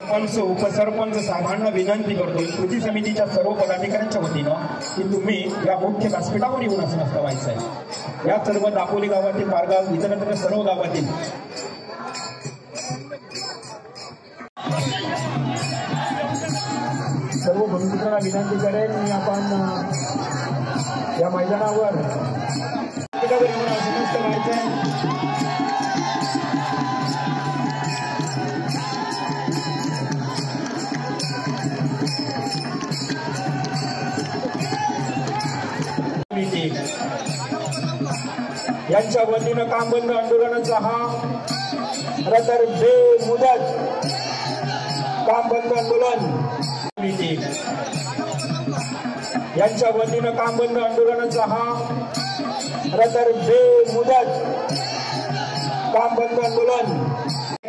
सरपंच उपसरपंच साहेबांना विनंती करतो कृती समितीच्या सर्व पदाधिकाऱ्यांच्या वतीनं की तुम्ही या मुख्य व्यासपीठावर येऊन असं नसतं व्हायचं आहे या सर्व दापोली गावातील मार्गाव इतरत्र सर्व गावातील. सर्व भूमिपुत्रांना विनंती करेल मी आपण या मैदानावर. येऊन असं नसतं व्हायचं समिती यांच्या वतीनं काम बंद आंदोलनाचा हा खरं तर बेमुदत काम बंद आंदोलन समिती यांच्या वतीनं काम बंद आंदोलनाचा हा खरं तर बेमुदत काम बंद आंदोलन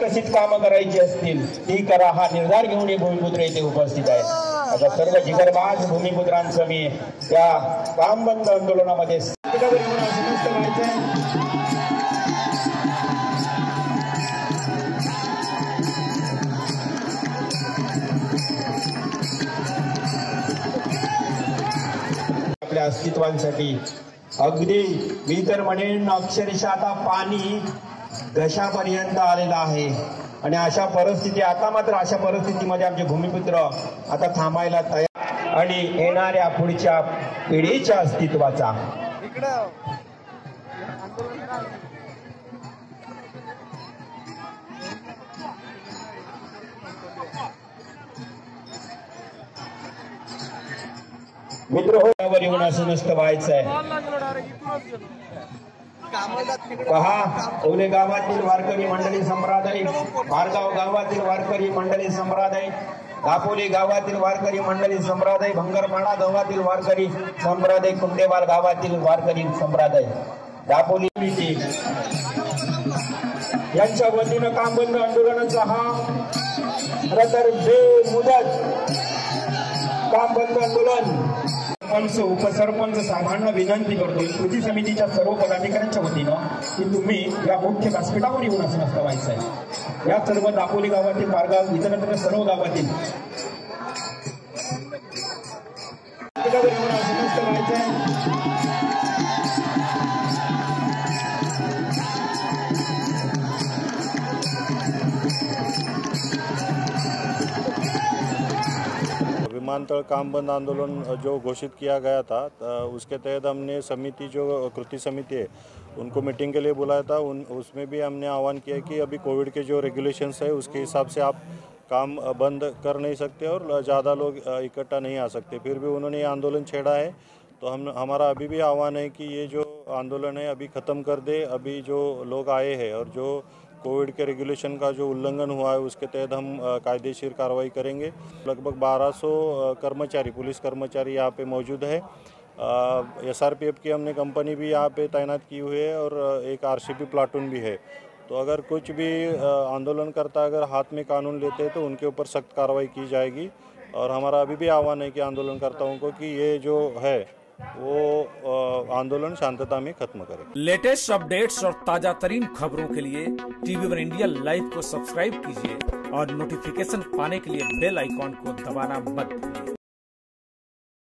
कशीच कामं करायची असतील ती करा हा निर्धार घेऊन हे भूमिपुत्र येथे उपस्थित आहेत. आता सर्व जिगरबाज भूमिपुत्रांचं मी त्या कामबंद आंदोलनामध्ये आपल्या अस्तित्वांसाठी अगदी मी तर म्हणेन अक्षरशः आता पाणी घशापर्यंत आलेलं आहे. आणि अशा परिस्थिती आता मात्र अशा परिस्थितीमध्ये आमचे भूमिपुत्र आता थांबायला तयार आणि येणाऱ्या पुढच्या पिढीच्या अस्तित्वाचा. मित्र हो यावर येऊन असं नसतं व्हायचं आहे पहा ओले गावातील वारकरी मंडळी संप्रदाय भारगाव गावातील वारकरी मंडळी संप्रदाय दापोली गावातील वारकरी मंडळी संप्रदाय भंगरपाडा गावातील वारकरी संप्रदाय कुंडेवाल गावातील वारकरी संप्रदाय दापोली यांच्या वतीनं काम बंद आंदोलनाचा हा खरं तर बेमुदत काम बंद आंदोलन. सरपंच उपसरपंच साहेबांना विनंती करतो कृती समितीच्या सर्व पदाधिकाऱ्यांच्या वतीनं की तुम्ही या मुख्य व्यासपीठावर येऊन असं नसतं व्हायचं आहे या सर्व दापोली गावातील मार्गाव इतरत्र सर्व गावातील व्यासपीठावर येऊन असं व्हायचं आहे. विमानतल काम बंद आंदोलन जो घोषित किया गया था उसके तहत हमने समिति जो कृति समिति है, उनको मीटिंग के लिए बुलाया था। उन, उसमें भी हमने आह्वान किया कि अभी कोविड के जो रेगुलेशंस है, उसके हिसाब से आप काम बंद कर नहीं सकते और ज़्यादा लोग इकट्ठा नहीं आ सकते। फिर भी उन्होंने ये आंदोलन छेड़ा है। तो हम, हमारा अभी भी आह्वान है कि ये जो आंदोलन है अभी ख़त्म कर दे। अभी जो लोग आए हैं और जो कोविड के रेगुलेशन का जो उल्लंघन हुआ है उसके तहत हम कायदेशीर कार्रवाई करेंगे। लगभग 1200 अ, कर्मचारी पुलिस कर्मचारी यहाँ पे मौजूद है। एस आर की हमने कंपनी भी यहाँ पे तैनात की हुई है और एक आर सी पी प्लाटून भी है। तो अगर कुछ भी आंदोलनकर्ता अगर हाथ में कानून लेते हैं तो उनके ऊपर सख्त कार्रवाई की जाएगी। और हमारा अभी भी आह्वान है कि आंदोलनकर्ताओं को कि ये जो है वो आंदोलन शांतता में खत्म करें लेटेस्ट अपडेट्स और ताज़ा तरीन खबरों के लिए टीवी वन इंडिया लाइव को सब्सक्राइब कीजिए और नोटिफिकेशन पाने के लिए बेल आइकॉन को दबाना मत